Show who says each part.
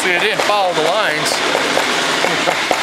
Speaker 1: obviously I didn't follow the lines.